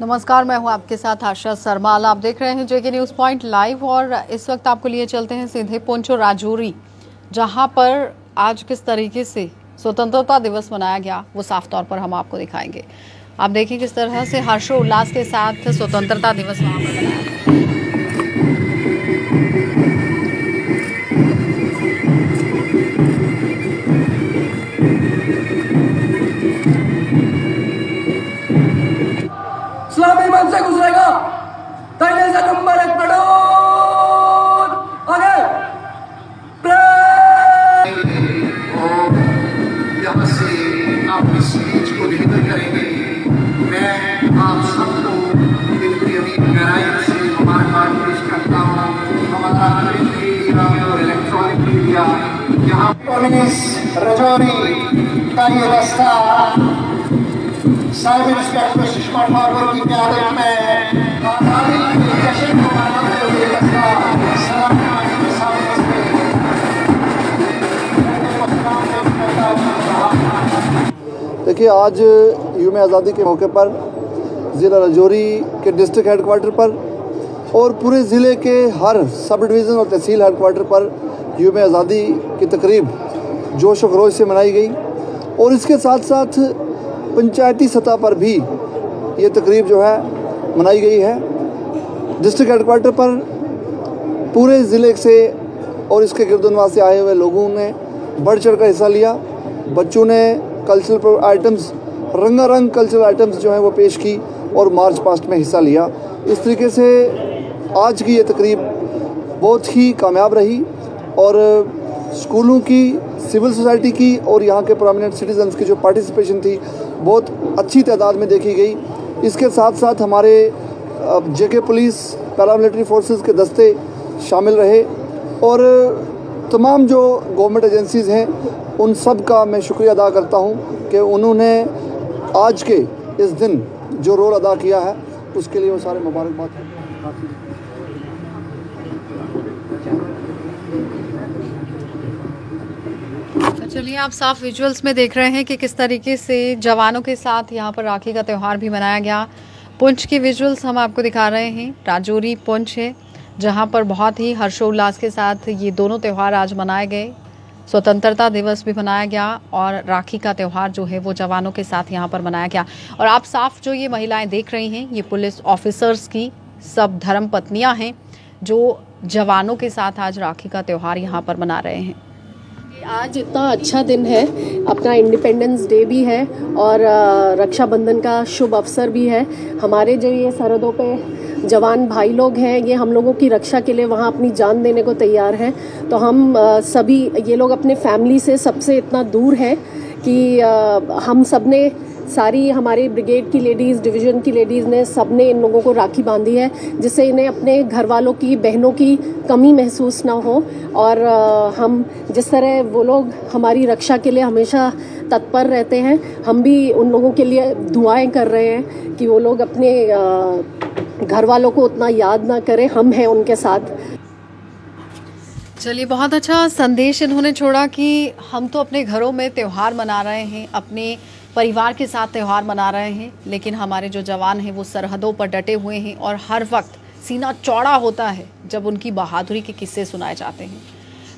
नमस्कार, मैं हूँ आपके साथ आशा सरमाल आप देख रहे हैं जेके न्यूज़ पॉइंट लाइव और इस वक्त आपको लिए चलते हैं सीधे पोंचो राजौरी, जहाँ पर आज किस तरीके से स्वतंत्रता दिवस मनाया गया, वो साफ़ तौर पर हम आपको दिखाएँगे। आप देखिए किस तरह से हर्षोल्लास के साथ स्वतंत्रता दिवस वहाँ पर मनाया गया। स्पीच को डिलीवर करेंगे मैं आप सबको दिल की अभी गहराई से मुबारकबाद पेश करता हूँ हमारा प्रिंट मीडिया और इलेक्ट्रॉनिक मीडिया यहाँ पुलिस रजौरी का ये रास्ता सब इंस्पेक्टर सुषमा ठाकुर की क्यादत में देखिए, आज यूम आज़ादी के मौके पर ज़िला रजौरी के डिस्ट्रिक्ट हेडक्वार्टर पर और पूरे ज़िले के हर सब डिवीज़न और तहसील हेडक्वार्टर पर यूम आज़ादी की तकरीब जोश व खरोश से मनाई गई। और इसके साथ साथ पंचायती सतह पर भी ये तकरीब जो है मनाई गई है। डिस्ट्रिक्ट हेडक्वार्टर पर पूरे ज़िले से और इसके गिरदनवा से आए हुए लोगों ने बढ़ चढ़ कर हिस्सा लिया। बच्चों ने कल्चरल आइटम्स रंगारंग कल्चरल आइटम्स जो हैं वो पेश की और मार्च पास्ट में हिस्सा लिया। इस तरीके से आज की ये तकरीब बहुत ही कामयाब रही और स्कूलों की, सिविल सोसाइटी की और यहाँ के प्रोमिनेंट सिटीजन्स की जो पार्टिसिपेशन थी, बहुत अच्छी तादाद में देखी गई। इसके साथ साथ हमारे जेके पुलिस पैरामिलिट्री फोर्सेस के दस्ते शामिल रहे और तमाम जो गवर्नमेंट एजेंसीज़ हैं, उन सब का मैं शुक्रिया अदा करता हूँ कि उन्होंने आज के इस दिन जो रोल अदा किया है, उसके लिए वो सारे मुबारकबाद हैं। तो चलिए, आप साफ़ विजुअल्स में देख रहे हैं कि किस तरीके से जवानों के साथ यहाँ पर राखी का त्यौहार भी मनाया गया। पुंछ की विजुअल्स हम आपको दिखा रहे हैं। राजौरी पुंछ है। जहाँ पर बहुत ही हर्षोल्लास के साथ ये दोनों त्यौहार आज मनाए गए। स्वतंत्रता दिवस भी मनाया गया और राखी का त्यौहार जो है वो जवानों के साथ यहाँ पर मनाया गया। और आप साफ़ जो ये महिलाएँ देख रही हैं, ये पुलिस ऑफिसर्स की सब धर्म पत्नियाँ हैं, जो जवानों के साथ आज राखी का त्यौहार यहाँ पर मना रहे हैं। आज इतना अच्छा दिन है, अपना इंडिपेंडेंस डे भी है और रक्षाबंधन का शुभ अवसर भी है। हमारे जो ये सरहदों पे जवान भाई लोग हैं, ये हम लोगों की रक्षा के लिए वहाँ अपनी जान देने को तैयार हैं। तो हम सभी, ये लोग अपने फैमिली से सबसे इतना दूर है कि हम सबने सारी हमारी ब्रिगेड की लेडीज़, डिवीज़न की लेडीज़ ने सबने इन लोगों को राखी बांधी है, जिससे इन्हें अपने घर वालों की, बहनों की कमी महसूस ना हो। और हम जिस तरह वो लोग हमारी रक्षा के लिए हमेशा तत्पर रहते हैं, हम भी उन लोगों के लिए दुआएँ कर रहे हैं कि वो लोग अपने घर वालों को उतना याद ना करें, हम हैं उनके साथ। चलिए, बहुत अच्छा संदेश इन्होंने छोड़ा कि हम तो अपने घरों में त्यौहार मना रहे हैं, अपने परिवार के साथ त्यौहार मना रहे हैं, लेकिन हमारे जो जवान हैं वो सरहदों पर डटे हुए हैं और हर वक्त सीना चौड़ा होता है जब उनकी बहादुरी के किस्से सुनाए जाते हैं।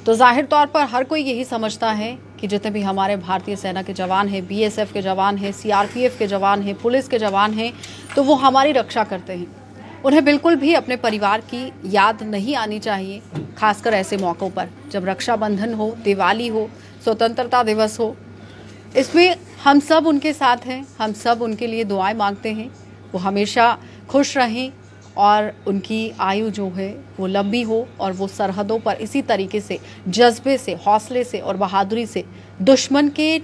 तो ज़ाहिर तौर पर हर कोई यही समझता है कि जितने भी हमारे भारतीय सेना के जवान हैं बीएसएफ के जवान हैं सीआरपीएफ के जवान हैं, पुलिस के जवान हैं तो वो हमारी रक्षा करते हैं। उन्हें बिल्कुल भी अपने परिवार की याद नहीं आनी चाहिए, खासकर ऐसे मौक़ों पर। जब रक्षाबंधन हो, दिवाली हो, स्वतंत्रता दिवस हो, इसमें हम सब उनके साथ हैं, हम सब उनके लिए दुआएँ मांगते हैं। वो हमेशा खुश रहें और उनकी आयु जो है, वो लंबी हो और वो सरहदों पर इसी तरीके से, जज्बे से, हौसले से और बहादुरी से, दुश्मन के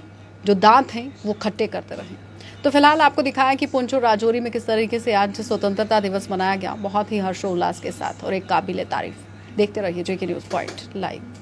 जो दांत हैं, वो खट्टे करते रहें। तो फ़िलहाल आपको दिखाया कि पुंचो राजौरी में किस तरीके से आज स्वतंत्रता दिवस मनाया गया। बहुत ही हर्षोल्लास के साथ और एक काबिल तारीफ़। देखते रहिए जेके न्यूज़ पॉइंट लाइव